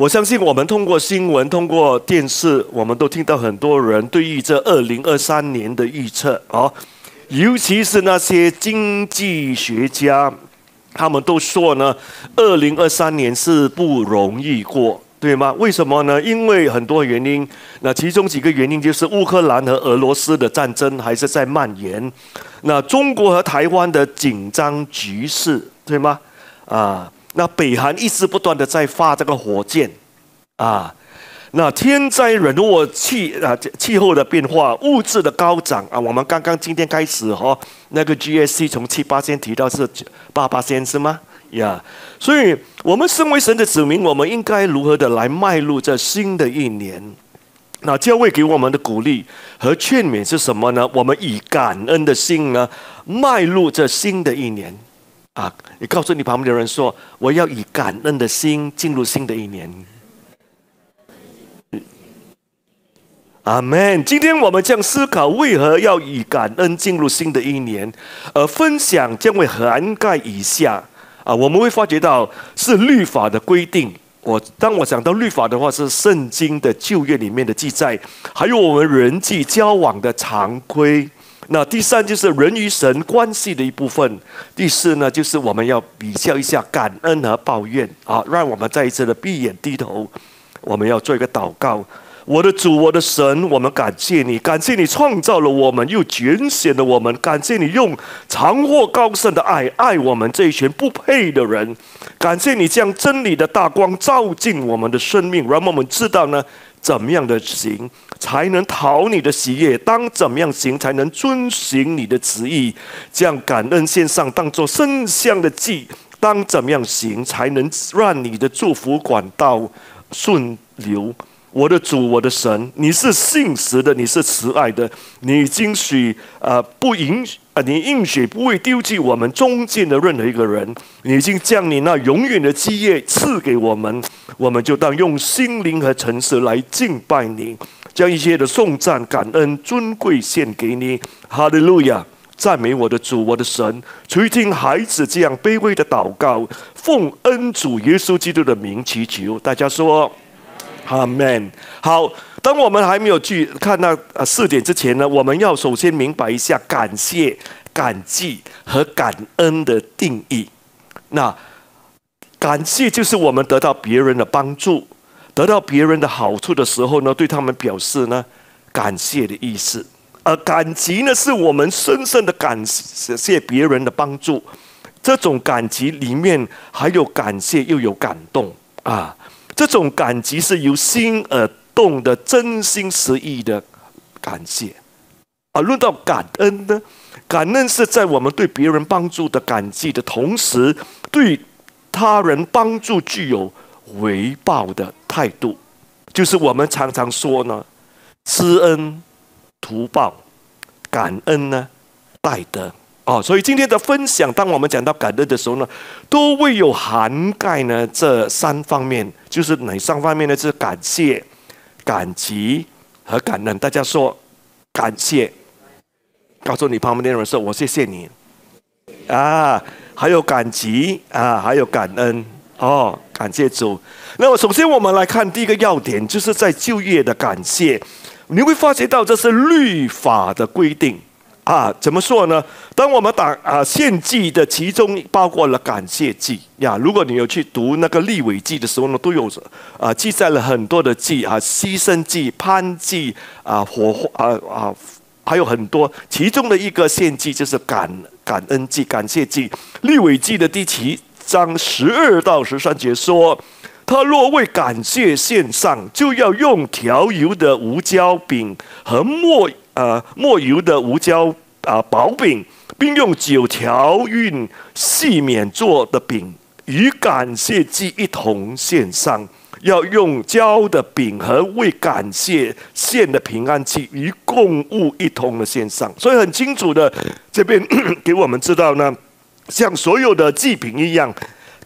我相信我们通过新闻、通过电视，我们都听到很多人对于这二零二三年的预测啊，尤其是那些经济学家，他们都说呢，二零二三年是不容易过，对吗？为什么呢？因为很多原因，那其中几个原因就是乌克兰和俄罗斯的战争还是在蔓延，那中国和台湾的紧张局势，对吗？啊。那北韩一直不断的在发这个火箭，啊，那天灾人祸、气啊气候的变化、物质的高涨啊，我们刚刚今天开始哈，那个 GSC 从七八千提到是八八千是吗？呀，所以我们身为神的子民，我们应该如何的来迈入这新的一年？那教会给我们的鼓励和劝勉是什么呢？我们以感恩的心呢，迈入这新的一年。啊！你告诉你旁边的人说：“我要以感恩的心进入新的一年。”阿门。今天我们将思考为何要以感恩进入新的一年，而分享将会涵盖以下啊，我们会发觉到是律法的规定。我当我讲到律法的话，是圣经的旧约里面的记载，还有我们人际交往的常规。那第三就是人与神关系的一部分。第四呢，就是我们要比较一下感恩和抱怨啊，让我们再一次的闭眼低头，我们要做一个祷告。我的主，我的神，我们感谢你，感谢你创造了我们，又拣选了我们，感谢你用长阔高深的爱爱我们这一群不配的人，感谢你将真理的大光照进我们的生命，让我们知道呢。怎么样的行才能讨你的喜悦？当怎么样行才能遵循你的旨意？将感恩献上，当做圣香的祭。当怎么样行才能让你的祝福管道顺流？我的主，我的神，你是信实的，你是慈爱的，你经许啊，不允啊，你应许不会丢弃我们中间的任何一个人。你已经将你那永远的基业赐给我们，我们就当用心灵和诚实来敬拜你，将一切的颂赞、感恩、尊贵献给你。哈利路亚！赞美我的主，我的神，垂听孩子这样卑微的祷告，奉恩主耶稣基督的名祈求。大家说。阿门。好，当我们还没有去看那呃四点之前呢，我们要首先明白一下感谢、感激和感恩的定义。那感谢就是我们得到别人的帮助、得到别人的好处的时候呢，对他们表示呢感谢的意思。而感激呢，是我们深深的感谢别人的帮助。这种感激里面还有感谢，又有感动啊。这种感激是由心而动的，真心实意的感谢。而论到感恩呢，感恩是在我们对别人帮助的感激的同时，对他人帮助具有回报的态度。就是我们常常说呢，知恩图报，感恩呢待德。哦，所以今天的分享，当我们讲到感恩的时候呢，都会有涵盖呢这三方面，就是哪三方面呢？就是感谢、感激和感恩。大家说感谢，告诉你旁边的人说：“我谢谢你。”啊，还有感激啊，还有感恩哦，感谢主。那么首先我们来看第一个要点，就是在就业的感谢，你会发觉到这是律法的规定。啊，怎么说呢？当我们打啊献祭的其中包括了感谢祭呀。如果你有去读那个立伟记的时候呢，都有啊记载了很多的祭啊，牺牲祭、攀祭啊、火啊啊，还有很多。其中的一个献祭就是感感恩祭、感谢祭。立伟记的第七章十二到十三节说，他若为感谢献上，就要用调油的无椒饼和末。呃，墨油的无椒啊薄饼，并用九条运细面做的饼，与感谢祭一同献上。要用胶的饼和为感谢献的平安祭与共物一同的献上。所以很清楚的，这边 给我们知道呢，像所有的祭品一样，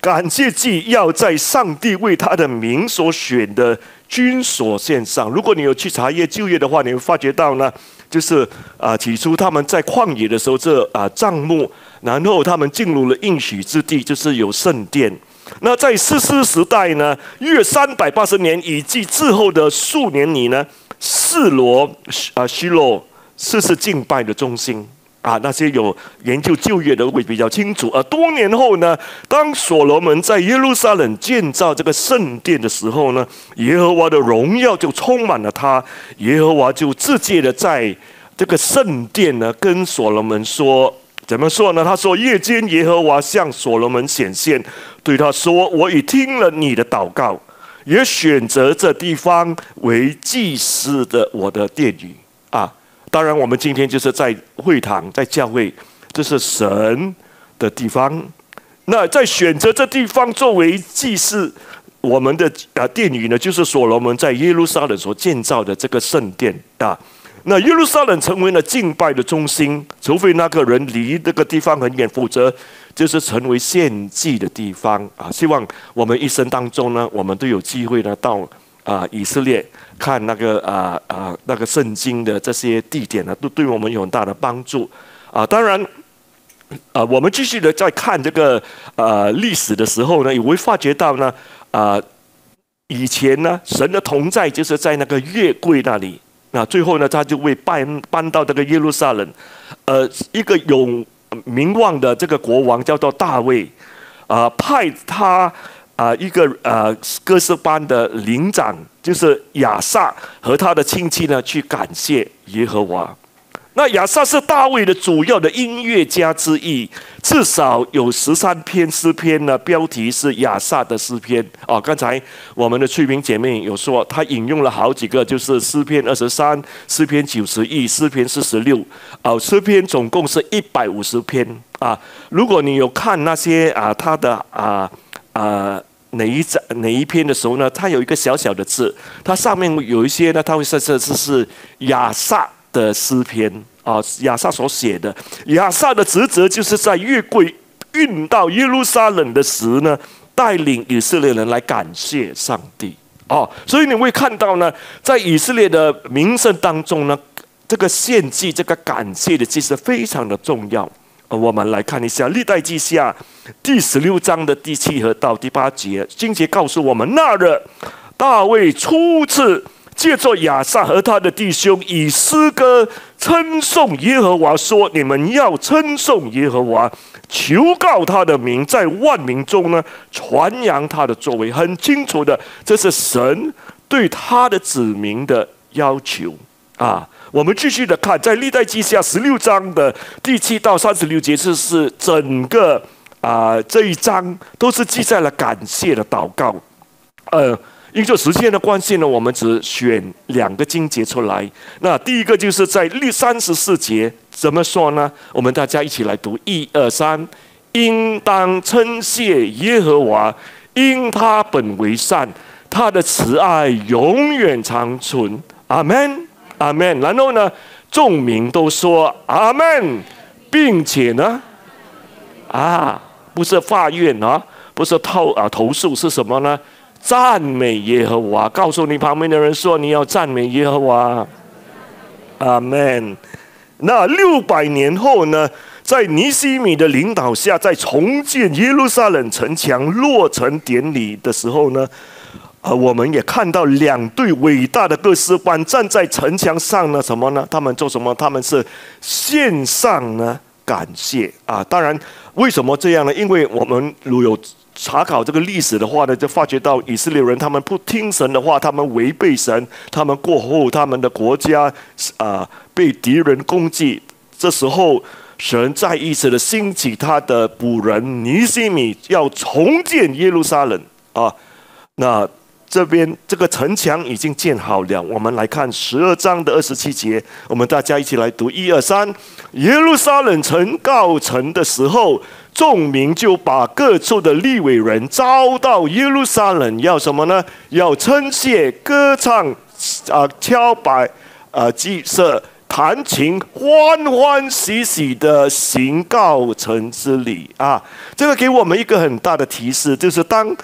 感谢祭要在上帝为他的名所选的君所献上。如果你有去查阅就业的话，你会发觉到呢。就是啊，起初他们在旷野的时候，这啊帐幕，然后他们进入了应许之地，就是有圣殿。那在四世时代呢，约三百八十年以及之后的数年里呢，示罗啊，希罗是是敬拜的中心。啊，那些有研究旧约的会比较清楚。而多年后呢，当所罗门在耶路撒冷建造这个圣殿的时候呢，耶和华的荣耀就充满了他。耶和华就直接的在这个圣殿呢，跟所罗门说：“怎么说呢？他说，夜间耶和华向所罗门显现，对他说：我已听了你的祷告，也选择这地方为祭司的我的殿宇啊。”当然，我们今天就是在会堂，在教会，这是神的地方。那在选择这地方作为祭祀我们的啊殿宇呢，就是所罗门在耶路撒冷所建造的这个圣殿啊。那耶路撒冷成为了敬拜的中心，除非那个人离这个地方很远，否则就是成为献祭的地方啊。希望我们一生当中呢，我们都有机会呢到。啊，以色列看那个啊啊那个圣经的这些地点呢，都对我们有很大的帮助啊。当然，啊，我们继续的在看这个呃历史的时候呢，也会发觉到呢，啊，以前呢，神的同在就是在那个月柜那里，那最后呢，他就会搬搬到这个耶路撒冷，呃，一个有名望的这个国王叫做大卫，啊，派他。啊，一个呃，哥斯班的领长就是亚萨和他的亲戚呢，去感谢耶和华。那亚萨是大卫的主要的音乐家之一，至少有十三篇诗篇呢，标题是亚萨的诗篇。哦，刚才我们的翠萍姐妹有说，她引用了好几个，就是诗篇二十三、诗篇九十一、诗篇四十六。哦，诗篇总共是一百五十篇啊。如果你有看那些啊，他的啊。啊，哪一章哪一篇的时候呢？它有一个小小的字，它上面有一些呢，它会设设这是亚萨的诗篇啊，亚萨所写的。亚萨的职责就是在月桂运到耶路撒冷的时呢，带领以色列人来感谢上帝哦。所以你会看到呢，在以色列的名声当中呢，这个献祭、这个感谢的祭是非常的重要。我们来看一下《历代记下》第十六章的第七和到第八节，经节告诉我们：那日大卫初次借着亚萨和他的弟兄以诗歌称颂耶和华，说：“你们要称颂耶和华，求告他的名，在万民中呢传扬他的作为。”很清楚的，这是神对他的子民的要求啊。我们继续的看，在历代记下十六章的第七到三十六节，这是整个啊这一章都是记载了感谢的祷告。呃，因着时间的关系呢，我们只选两个经节出来。那第一个就是在历三十四节，怎么说呢？我们大家一起来读：一二三，应当称谢耶和华，因他本为善，他的慈爱永远长存。阿门。阿门。然后呢，众民都说阿门，并且呢，啊，不是法院啊，不是投啊投诉是什么呢？赞美耶和华。告诉你旁边的人说，你要赞美耶和华。阿门。那六百年后呢，在尼西米的领导下，在重建耶路撒冷城墙落成典礼的时候呢？啊，我们也看到两队伟大的各司官站在城墙上呢，什么呢？他们做什么？他们是献上呢感谢啊！当然，为什么这样呢？因为我们如有查考这个历史的话呢，就发觉到以色列人他们不听神的话，他们违背神，他们过后他们的国家啊被敌人攻击，这时候神再一次的兴起他的仆人尼西米，要重建耶路撒冷啊，那。这边这个城墙已经建好了，我们来看十二章的二十七节，我们大家一起来读一二三。耶路撒冷城告成的时候，众民就把各处的立伟人招到耶路撒冷，要什么呢？要称谢、歌唱、啊敲摆、啊祭祀、弹琴，欢欢喜喜的行告成之礼啊！这个给我们一个很大的提示，就是当。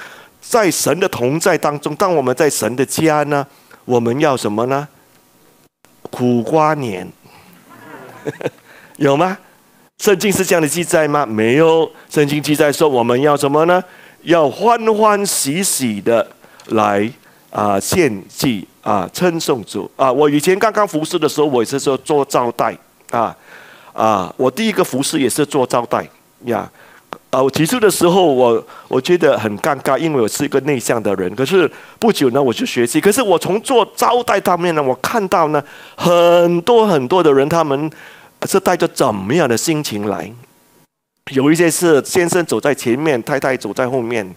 在神的同在当中，当我们在神的家呢，我们要什么呢？苦瓜年，有吗？圣经是这样的记载吗？没有。圣经记载说我们要什么呢？要欢欢喜喜的来啊献祭啊称颂主啊！我以前刚刚服侍的时候，我也是说做招待啊啊！我第一个服侍也是做招待呀。啊，我提出的时候，我我觉得很尴尬，因为我是一个内向的人。可是不久呢，我就学习。可是我从做招待方面呢，我看到呢，很多很多的人，他们是带着怎么样的心情来？有一些是先生走在前面，太太走在后面。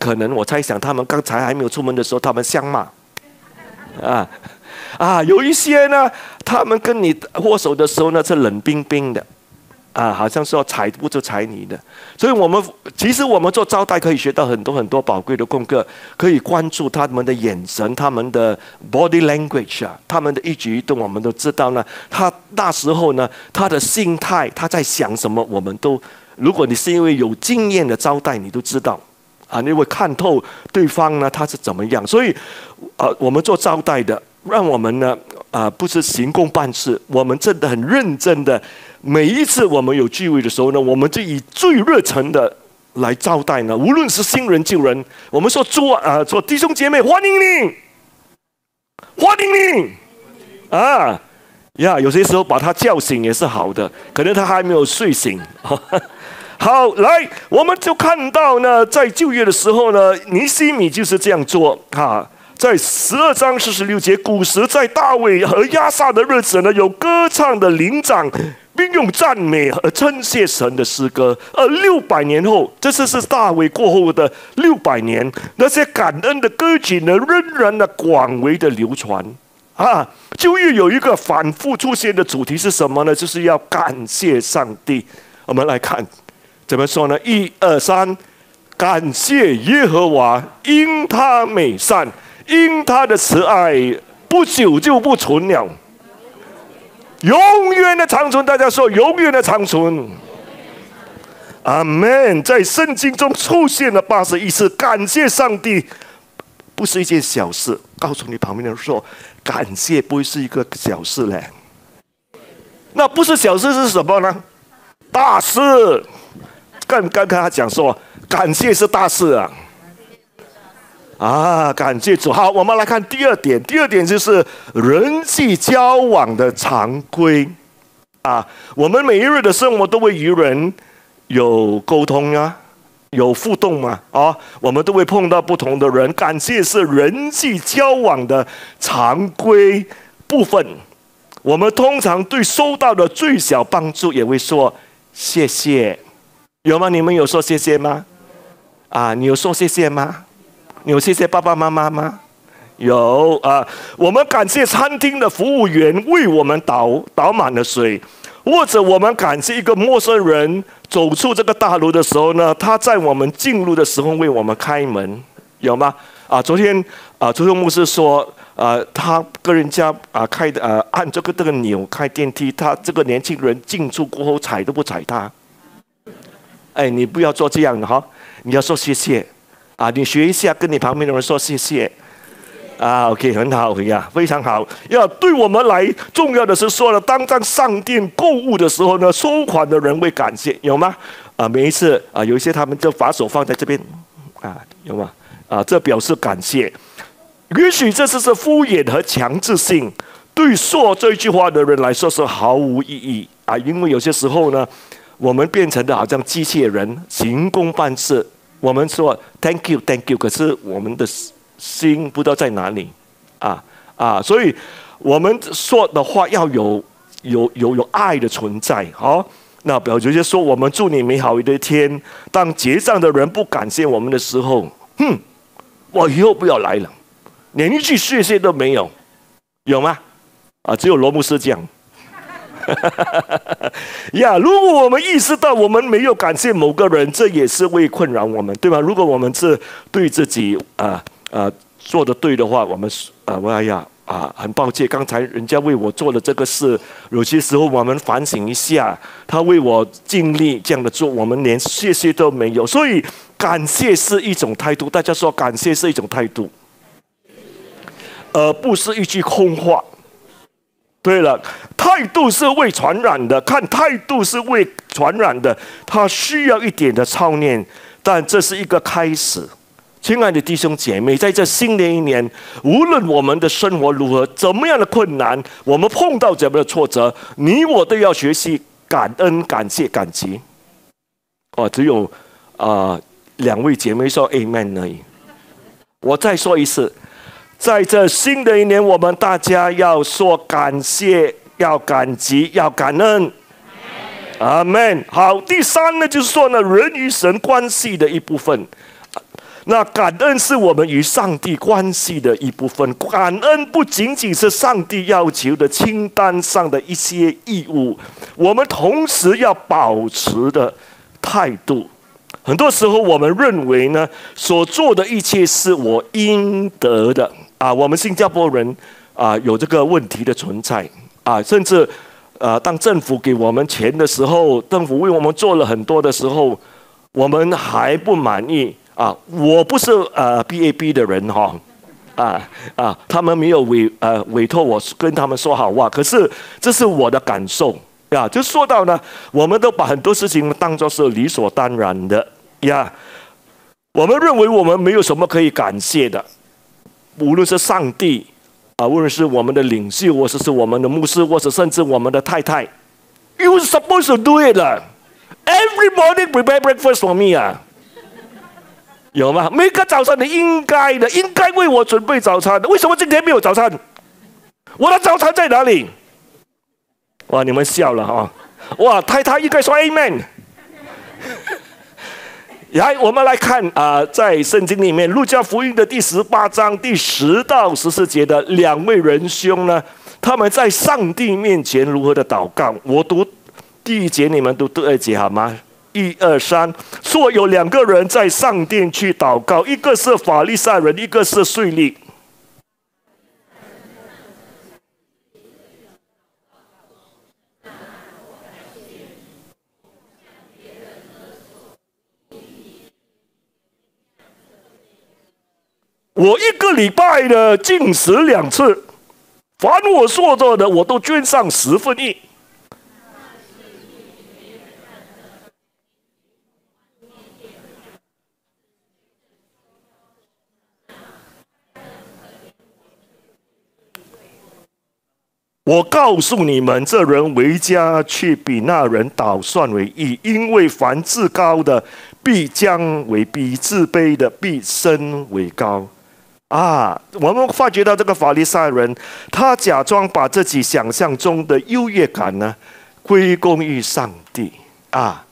可能我猜想，他们刚才还没有出门的时候，他们相骂。啊啊，有一些呢，他们跟你握手的时候呢，是冷冰冰的。啊，好像说踩不就踩你的，所以我们其实我们做招待可以学到很多很多宝贵的功课，可以关注他们的眼神、他们的 body language 啊，他们的一举一动，我们都知道呢。他那时候呢，他的心态，他在想什么，我们都，如果你是因为有经验的招待，你都知道，啊，你会看透对方呢他是怎么样。所以，呃，我们做招待的，让我们呢，啊，不是行公办事，我们真的很认真的。每一次我们有聚会的时候呢，我们就以最热忱的来招待呢。无论是新人旧人，我们说做啊，做弟兄姐妹欢迎你，欢迎你啊呀！有些时候把他叫醒也是好的，可能他还没有睡醒。好，来，我们就看到呢，在就业的时候呢，尼西米就是这样做哈。在十二章四十六节，古时在大卫和亚萨的日子呢，有歌唱的灵长。并用赞美和称谢神的诗歌，而六百年后，这次是大卫过后的六百年，那些感恩的歌曲呢，仍然的广为的流传啊！就又有一个反复出现的主题是什么呢？就是要感谢上帝。我们来看怎么说呢？一二三，感谢耶和华，因他美善，因他的慈爱不久就不存了。永远的长存，大家说永远的长存。阿门。在圣经中出现了八十一次，感谢上帝不是一件小事。告诉你旁边的人说，感谢不会是一个小事嘞。那不是小事是什么呢？大事。刚刚跟他讲说，感谢是大事啊。啊，感谢主！好，我们来看第二点。第二点就是人际交往的常规啊。我们每一日的生活都会与人有沟通呀，有互动嘛啊。我们都会碰到不同的人，感谢是人际交往的常规部分。我们通常对收到的最小帮助也会说谢谢，有吗？你们有说谢谢吗？啊，你有说谢谢吗？有谢谢爸爸妈妈吗？有啊，我们感谢餐厅的服务员为我们倒倒满了水，或者我们感谢一个陌生人走出这个大楼的时候呢，他在我们进入的时候为我们开门，有吗？啊，昨天啊，昨天牧师说，啊，他跟人家啊开的啊按这个这个钮开电梯，他这个年轻人进出过后踩都不踩他。哎，你不要做这样的哈，你要说谢谢。啊，你学一下，跟你旁边的人说谢谢。啊，OK，很好，呀，非常好。要对我们来重要的是说了，当在上店购物的时候呢，收款的人会感谢，有吗？啊，每一次啊，有一些他们就把手放在这边，啊，有吗？啊，这表示感谢。也许这次是敷衍和强制性，对说这句话的人来说是毫无意义啊，因为有些时候呢，我们变成的好像机器人，行功办事。我们说 Thank you, Thank you，可是我们的心不知道在哪里，啊啊，所以我们说的话要有有有有爱的存在，好，那表直接说我们祝你美好的一天。当结账的人不感谢我们的时候，哼，我以后不要来了，连一句谢谢都没有，有吗？啊，只有罗姆斯这样。哈 呀，如果我们意识到我们没有感谢某个人，这也是会困扰我们，对吧？如果我们是对自己啊啊做的对的话，我们啊，哎呀啊，很抱歉，刚才人家为我做的这个事，有些时候我们反省一下，他为我尽力这样的做，我们连谢谢都没有。所以，感谢是一种态度。大家说，感谢是一种态度，而不是一句空话。对了，态度是未传染的，看态度是未传染的，他需要一点的操练，但这是一个开始。亲爱的弟兄姐妹，在这新的一年，无论我们的生活如何，怎么样的困难，我们碰到怎么的挫折，你我都要学习感恩、感谢、感激。哦，只有啊两位姐妹说 Amen 而已。我再说一次。在这新的一年，我们大家要说感谢，要感激，要感恩。阿门。好，第三呢，就是说呢，人与神关系的一部分。那感恩是我们与上帝关系的一部分。感恩不仅仅是上帝要求的清单上的一些义务，我们同时要保持的态度。很多时候，我们认为呢，所做的一切是我应得的。啊，我们新加坡人啊，有这个问题的存在啊，甚至呃，当政府给我们钱的时候，政府为我们做了很多的时候，我们还不满意啊。我不是呃 B A B 的人哈，啊啊，他们没有委呃委托我跟他们说好话，可是这是我的感受呀。就说到呢，我们都把很多事情当作是理所当然的呀，我们认为我们没有什么可以感谢的。无论是上帝啊，无论是我们的领袖，或者是我们的牧师，或者甚至我们的太太，You supposed to do it every morning prepare breakfast for me 啊，有吗？每个早上你应该的，应该为我准备早餐的。为什么今天没有早餐？我的早餐在哪里？哇，你们笑了哈！哇，太太应该说 Amen。来，我们来看啊，在圣经里面，路加福音的第十八章第十到十四节的两位仁兄呢，他们在上帝面前如何的祷告？我读第一节，你们读第二节好吗？一二三，说有两个人在上殿去祷告，一个是法利赛人，一个是税吏。我一个礼拜的进食两次，凡我所做的，我都捐上十分一。我告诉你们，这人为家却比那人倒算为义，因为凡自高的必将为卑，自卑的必升为高。啊，我们发觉到这个法利赛人，他假装把自己想象中的优越感呢，归功于上帝啊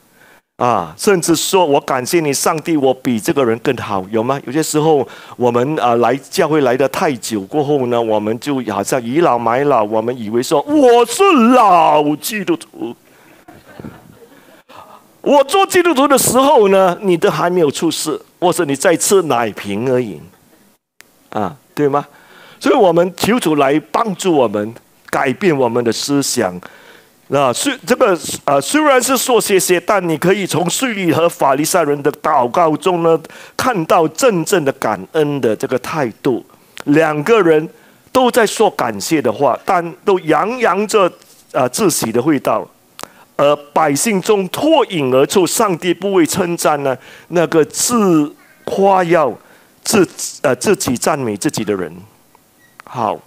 啊，甚至说我感谢你，上帝，我比这个人更好，有吗？有些时候我们啊来教会来的太久过后呢，我们就好像倚老卖老，我们以为说我是老基督徒，我做基督徒的时候呢，你都还没有出世，或者你在吃奶瓶而已。啊，对吗？所以我们求主来帮助我们改变我们的思想。啊，虽这个啊，虽然是说谢谢，但你可以从税吏和法利赛人的祷告中呢，看到真正的感恩的这个态度。两个人都在说感谢的话，但都洋洋着啊自喜的味道。而百姓中脱颖而出，上帝不会称赞呢那个自夸耀。自呃自己赞美自己的人，好，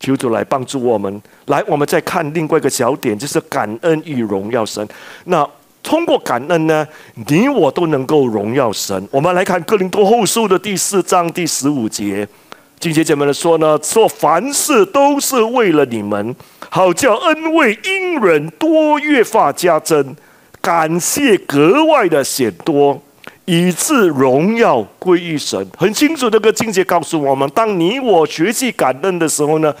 求主来帮助我们。来，我们再看另外一个小点，就是感恩与荣耀神。那通过感恩呢，你我都能够荣耀神。我们来看哥林多后书的第四章第十五节，经节姐妹们说呢，说凡事都是为了你们，好叫恩惠因人多越发加增，感谢格外的显多。以致荣耀归于神，很清楚这个境界告诉我们：当你我学习感恩的时候呢，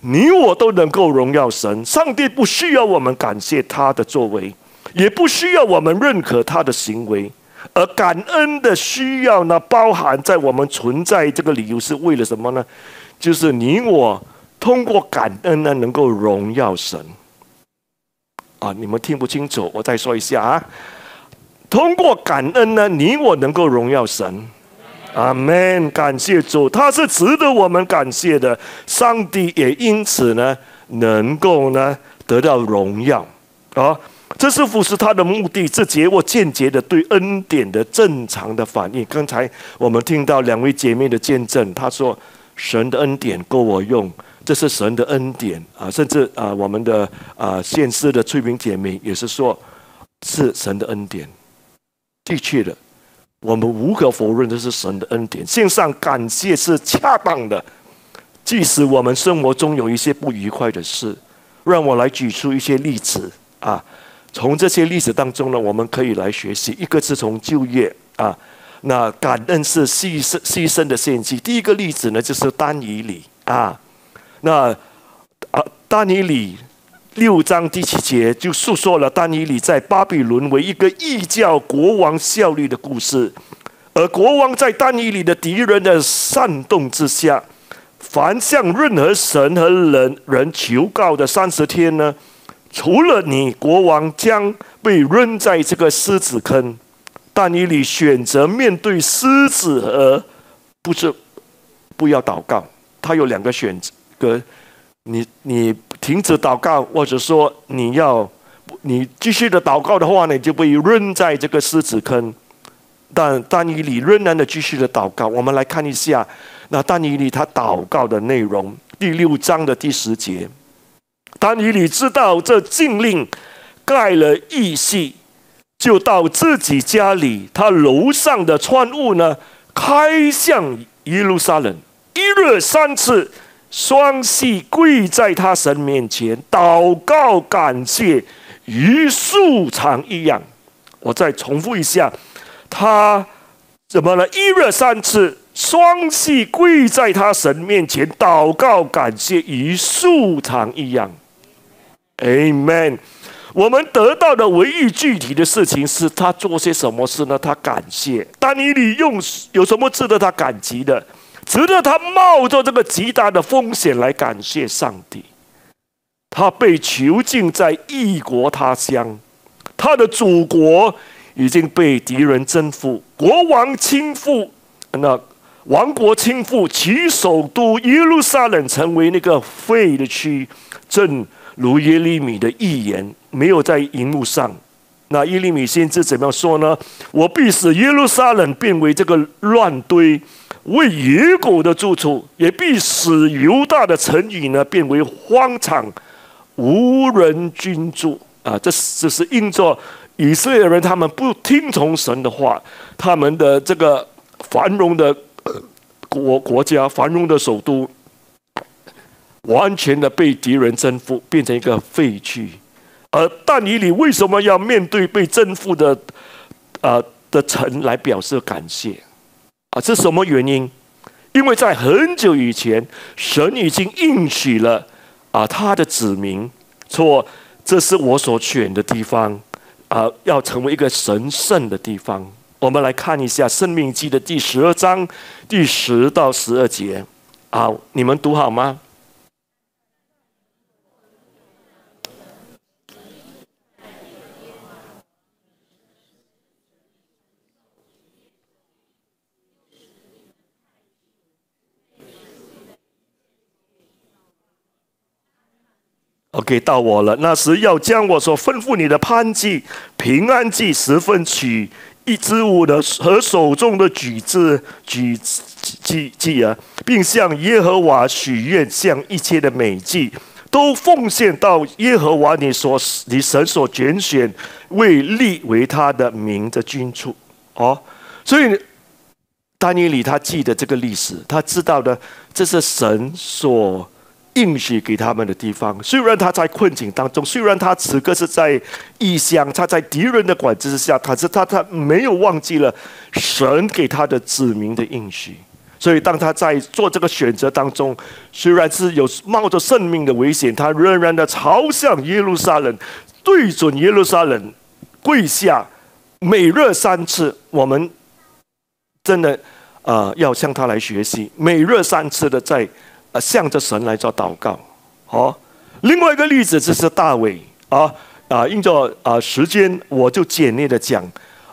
你我都能够荣耀神。上帝不需要我们感谢他的作为，也不需要我们认可他的行为，而感恩的需要呢，包含在我们存在这个理由是为了什么呢？就是你我通过感恩呢，能够荣耀神。啊，你们听不清楚，我再说一下啊。通过感恩呢，你我能够荣耀神，阿门！感谢主，他是值得我们感谢的。上帝也因此呢，能够呢得到荣耀啊。这是不是他的目的？这结我间接的对恩典的正常的反应。刚才我们听到两位姐妹的见证，她说：“神的恩典够我用，这是神的恩典啊。”甚至啊，我们的啊现世的翠萍姐妹也是说：“是神的恩典。”的确的，我们无可否认的是神的恩典。献上感谢是恰当的，即使我们生活中有一些不愉快的事，让我来举出一些例子啊。从这些例子当中呢，我们可以来学习。一个是从就业啊，那感恩是牺牲牺牲的献祭。第一个例子呢，就是丹尼里啊，那啊丹尼里六章第七节就诉说了丹尼里在巴比伦为一个异教国王效力的故事，而国王在丹尼里的敌人的煽动之下，凡向任何神和人人求告的三十天呢。除了你，国王将被扔在这个狮子坑。丹尼里选择面对狮子，而不是不要祷告。他有两个选择：你你停止祷告，或者说你要你继续的祷告的话呢，就被扔在这个狮子坑。但但以理仍然的继续的祷告。我们来看一下那但以理他祷告的内容，第六章的第十节。但以理知道这禁令盖了义系，就到自己家里，他楼上的窗户呢，开向耶路撒冷，一日三次，双膝跪在他神面前祷告感谢，与素常一样。我再重复一下，他怎么了？一日三次，双膝跪在他神面前祷告感谢，与素常一样。Amen。我们得到的唯一具体的事情是他做些什么事呢？他感谢。但你你用有什么值得他感激的？值得他冒着这个极大的风险来感谢上帝？他被囚禁在异国他乡，他的祖国已经被敌人征服，国王倾覆，那王国倾覆，其首都耶路撒冷成为那个废的区正。如耶利米的预言没有在荧幕上，那耶利米先知怎么样说呢？我必使耶路撒冷变为这个乱堆，为野狗的住处；也必使犹大的城邑呢变为荒场，无人居住。啊，这这是因着以色列人他们不听从神的话，他们的这个繁荣的国国家、繁荣的首都。完全的被敌人征服，变成一个废墟。而但以理为什么要面对被征服的啊的城来表示感谢？啊，这什么原因？因为在很久以前，神已经应许了啊他的子民说：“这是我所选的地方，啊，要成为一个神圣的地方。”我们来看一下《生命记》的第十二章第十到十二节。啊，你们读好吗？OK，到我了。那时要将我所吩咐你的潘祭、平安祭十分取一支舞的和手中的举子举祭祭啊，并向耶和华许愿，向一切的美祭都奉献到耶和华你所你神所拣选为立为他的名的君处。哦，所以丹尼里他记得这个历史，他知道的这是神所。应许给他们的地方，虽然他在困境当中，虽然他此刻是在异乡，他在敌人的管制之下，可是他他没有忘记了神给他的子民的应许。所以当他在做这个选择当中，虽然是有冒着生命的危险，他仍然的朝向耶路撒冷，对准耶路撒冷跪下，每日三次。我们真的啊，要向他来学习，每日三次的在。啊，向着神来做祷告，好。另外一个例子就是大卫啊啊，因着啊时间，我就简略的讲。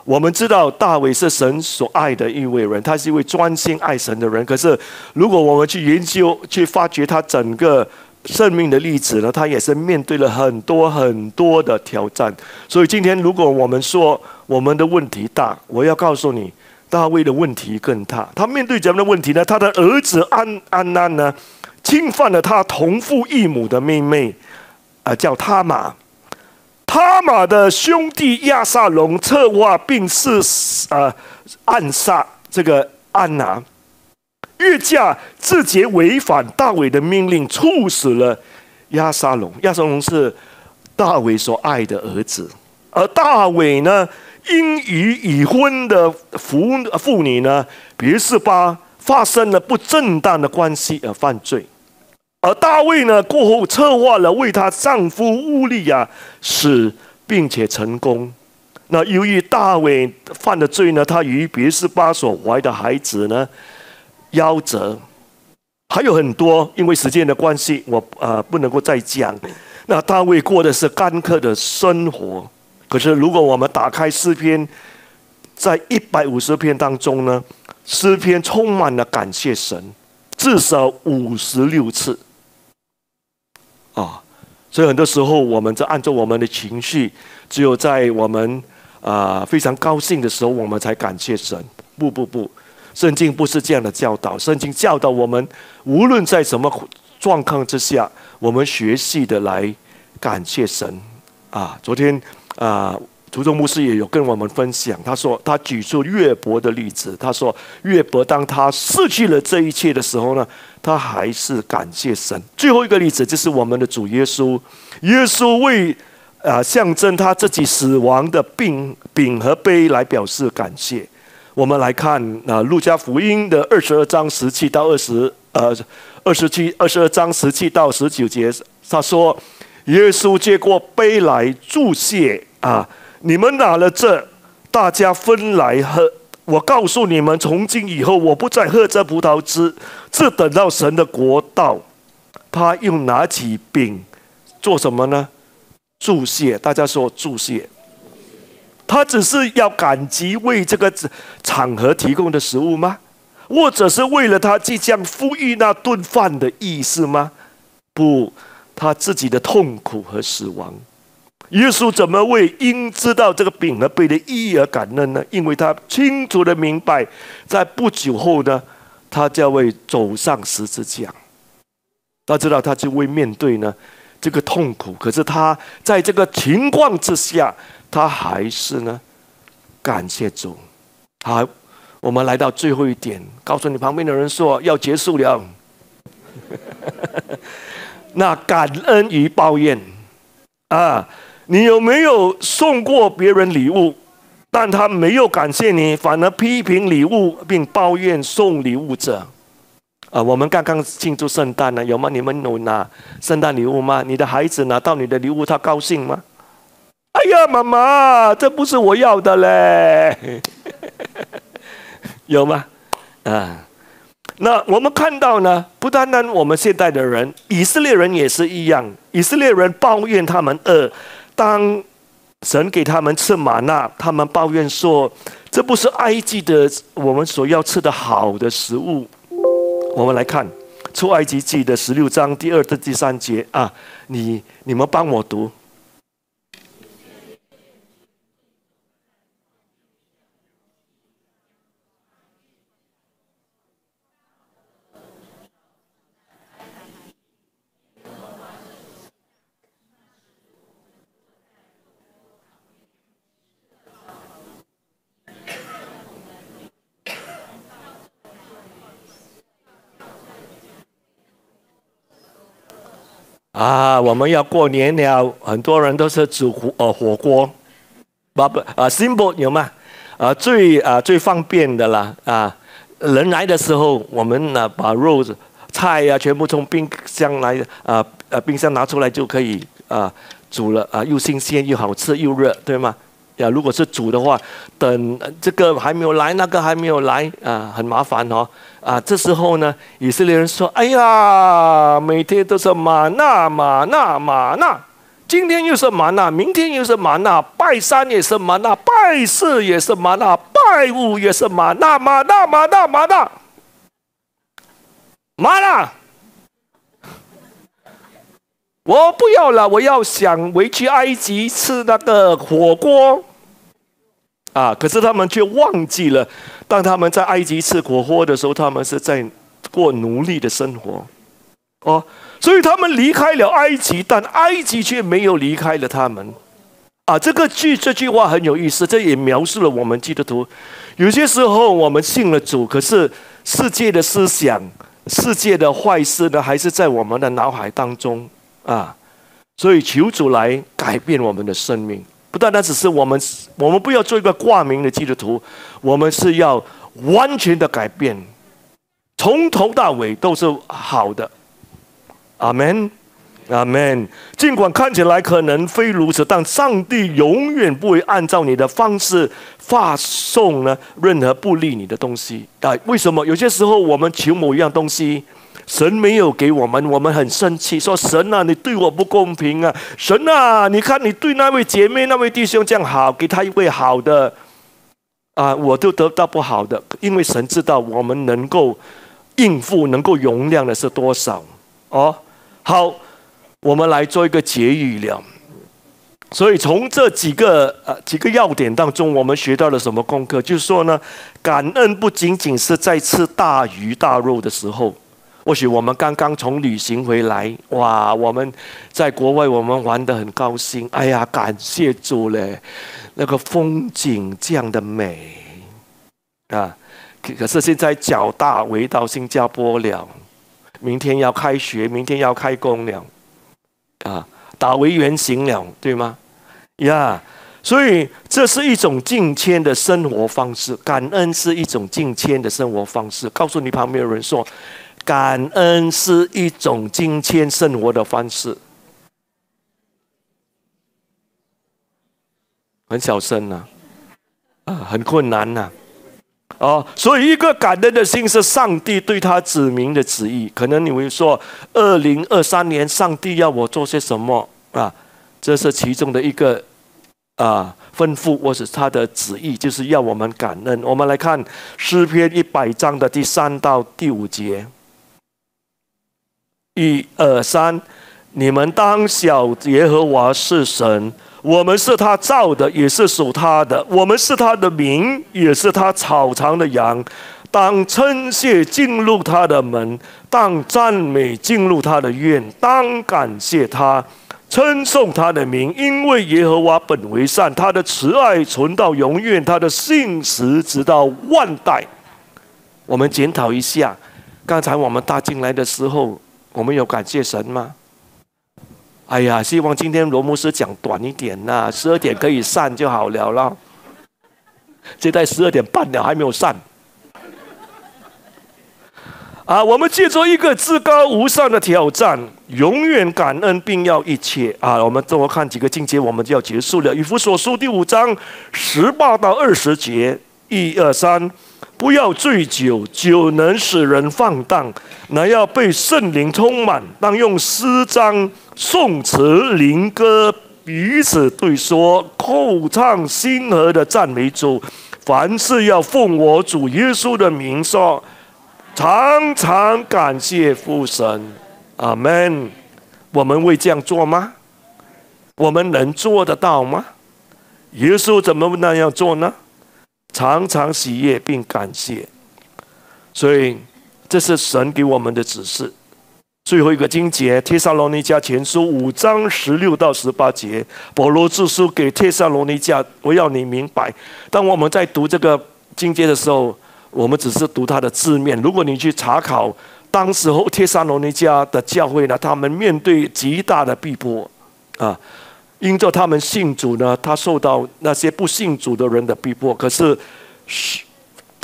我们知道大卫是神所爱的一位人，他是一位专心爱神的人。可是，如果我们去研究、去发掘他整个生命的例子呢，他也是面对了很多很多的挑战。所以今天，如果我们说我们的问题大，我要告诉你，大卫的问题更大。他面对怎样的问题呢？他的儿子安安安呢，侵犯了他同父异母的妹妹，啊，叫他玛。他玛的兄弟亚撒龙策划并是啊暗杀这个安娜，越驾自觉违反大卫的命令，处死了亚撒龙。亚撒龙是大卫所爱的儿子，而大卫呢，因与已婚的妇妇女呢别是巴发生了不正当的关系而犯罪。而大卫呢，过后策划了为她丈夫乌利亚死，并且成功。那由于大卫犯的罪呢，他与别是巴所怀的孩子呢夭折，还有很多。因为时间的关系，我啊不能够再讲。那大卫过的是干渴的生活。可是如果我们打开诗篇，在一百五十篇当中呢，诗篇充满了感谢神，至少五十六次。啊，所以很多时候，我们在按照我们的情绪，只有在我们啊非常高兴的时候，我们才感谢神。不不不，圣经不是这样的教导。圣经教导我们，无论在什么状况之下，我们学习的来感谢神。啊，昨天啊。图中牧师也有跟我们分享，他说他举出约伯的例子，他说约伯当他失去了这一切的时候呢，他还是感谢神。最后一个例子就是我们的主耶稣，耶稣为啊象征他自己死亡的病饼和杯来表示感谢。我们来看啊路加福音的二十二章十七到二十呃二十七二十二章十七到十九节，他说耶稣接过杯来注谢啊。你们拿了这，大家分来喝。我告诉你们，从今以后，我不再喝这葡萄汁，这等到神的国到。他又拿起饼，做什么呢？注谢。大家说注谢。他只是要感激为这个场合提供的食物吗？或者是为了他即将赴役那顿饭的意思吗？不，他自己的痛苦和死亡。耶稣怎么为因知道这个饼和杯的意义而感恩呢？因为他清楚的明白，在不久后呢，他将会走上十字架。他知道他就会面对呢这个痛苦，可是他在这个情况之下，他还是呢感谢主。好，我们来到最后一点，告诉你旁边的人说要结束了。那感恩与抱怨啊。你有没有送过别人礼物，但他没有感谢你，反而批评礼物并抱怨送礼物者？啊，我们刚刚庆祝圣诞呢，有吗？你们有拿圣诞礼物吗？你的孩子拿到你的礼物，他高兴吗？哎呀，妈妈，这不是我要的嘞，有吗？啊，那我们看到呢，不单单我们现代的人，以色列人也是一样，以色列人抱怨他们饿。当神给他们吃玛纳，他们抱怨说：“这不是埃及的我们所要吃的好的食物。”我们来看出埃及记的十六章第二至第三节啊，你你们帮我读。啊，我们要过年了，很多人都是煮火呃火锅，不不啊，simple 有吗？啊，最啊最方便的啦啊，人来的时候，我们呢把肉菜呀全部从冰箱来啊啊冰箱拿出来就可以啊煮了啊，又新鲜又好吃又热，对吗？呀，如果是煮的话，等这个还没有来，那个还没有来啊，很麻烦哦。啊，这时候呢，以色列人说：“哎呀，每天都是玛纳玛纳玛纳，今天又是玛纳，明天又是玛纳，拜山也是玛纳，拜四也是玛纳，拜五也是玛纳玛纳玛纳玛纳玛纳。”我不要了，我要想回去埃及吃那个火锅。啊！可是他们却忘记了，当他们在埃及吃火锅的时候，他们是在过奴隶的生活。哦，所以他们离开了埃及，但埃及却没有离开了他们。啊，这个句这句话很有意思，这也描述了我们基督徒。有些时候我们信了主，可是世界的思想、世界的坏事呢，还是在我们的脑海当中啊。所以求主来改变我们的生命。不单单只是我们，我们不要做一个挂名的基督徒，我们是要完全的改变，从头到尾都是好的。阿门，阿门。尽管看起来可能非如此，但上帝永远不会按照你的方式发送呢任何不利你的东西。啊，为什么？有些时候我们求某一样东西。神没有给我们，我们很生气，说神啊，你对我不公平啊！神啊，你看你对那位姐妹、那位弟兄这样好，给他一位好的，啊，我都得到不好的，因为神知道我们能够应付、能够容量的是多少。哦，好，我们来做一个结语了。所以从这几个呃几个要点当中，我们学到了什么功课？就是说呢，感恩不仅仅是在吃大鱼大肉的时候。或许我们刚刚从旅行回来，哇！我们在国外，我们玩得很高兴。哎呀，感谢主嘞！那个风景这样的美啊！可是现在脚大回到新加坡了，明天要开学，明天要开工了啊！打回原形了，对吗？呀！所以这是一种敬谦的生活方式，感恩是一种敬谦的生活方式。告诉你旁边有人说。感恩是一种金钱生活的方式，很小声呐，啊，很困难呐，哦，所以一个感恩的心是上帝对他指明的旨意。可能你会说，二零二三年上帝要我做些什么啊？这是其中的一个啊吩咐，或是他的旨意，就是要我们感恩。我们来看诗篇一百章的第三到第五节。一二三，你们当晓耶和华是神，我们是他造的，也是属他的。我们是他的名，也是他草场的羊。当称谢进入他的门，当赞美进入他的院，当感谢他，称颂他的名，因为耶和华本为善，他的慈爱存到永远，他的信实直到万代。我们检讨一下，刚才我们搭进来的时候。我们有感谢神吗？哎呀，希望今天罗牧师讲短一点呐，十二点可以散就好了了。现在十二点半了，还没有散。啊，我们借着一个至高无上的挑战，永远感恩并要一切啊！我们最后看几个境界，我们就要结束了。以弗所书第五章十八到二十节，一二三。不要醉酒，酒能使人放荡，乃要被圣灵充满。当用诗章、颂词、灵歌彼此对说，口唱心和的赞美主。凡事要奉我主耶稣的名说，常常感谢父神。阿门。我们会这样做吗？我们能做得到吗？耶稣怎么那样做呢？常常喜悦并感谢，所以这是神给我们的指示。最后一个经节，《帖撒罗尼迦前书》五章十六到十八节，保罗自书给帖撒罗尼迦，我要你明白。当我们在读这个经节的时候，我们只是读它的字面。如果你去查考，当时候帖撒罗尼迦的教会呢，他们面对极大的逼迫啊。因着他们信主呢，他受到那些不信主的人的逼迫。可是，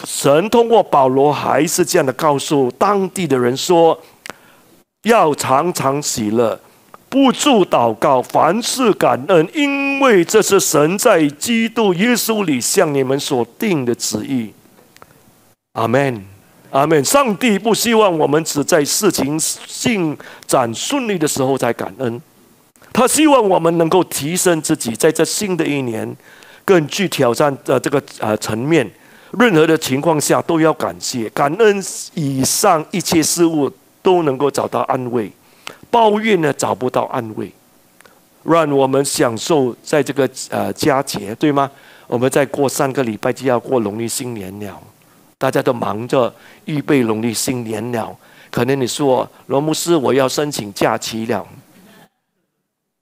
神通过保罗还是这样的告诉当地的人说：要常常喜乐，不住祷告，凡事感恩，因为这是神在基督耶稣里向你们所定的旨意。阿门，阿门。上帝不希望我们只在事情进展顺利的时候才感恩。他希望我们能够提升自己，在这新的一年更具挑战的这个呃层面，任何的情况下都要感谢、感恩，以上一切事物都能够找到安慰，抱怨呢找不到安慰，让我们享受在这个呃佳节，对吗？我们再过三个礼拜就要过农历新年了，大家都忙着预备农历新年了。可能你说罗牧师，我要申请假期了，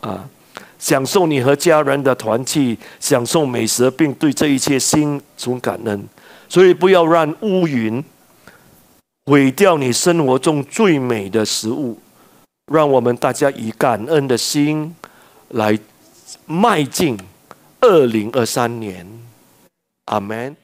啊，享受你和家人的团聚，享受美食，并对这一切心存感恩。所以不要让乌云毁掉你生活中最美的食物。让我们大家以感恩的心来迈进二零二三年，阿门。